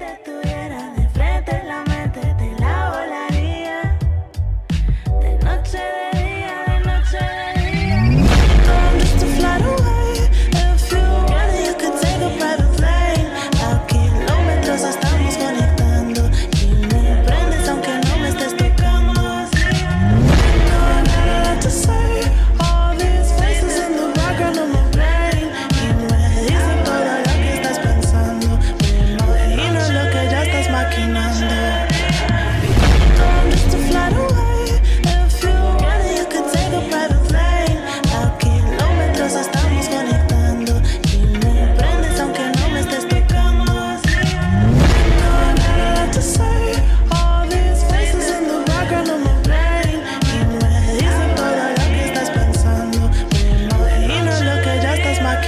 that.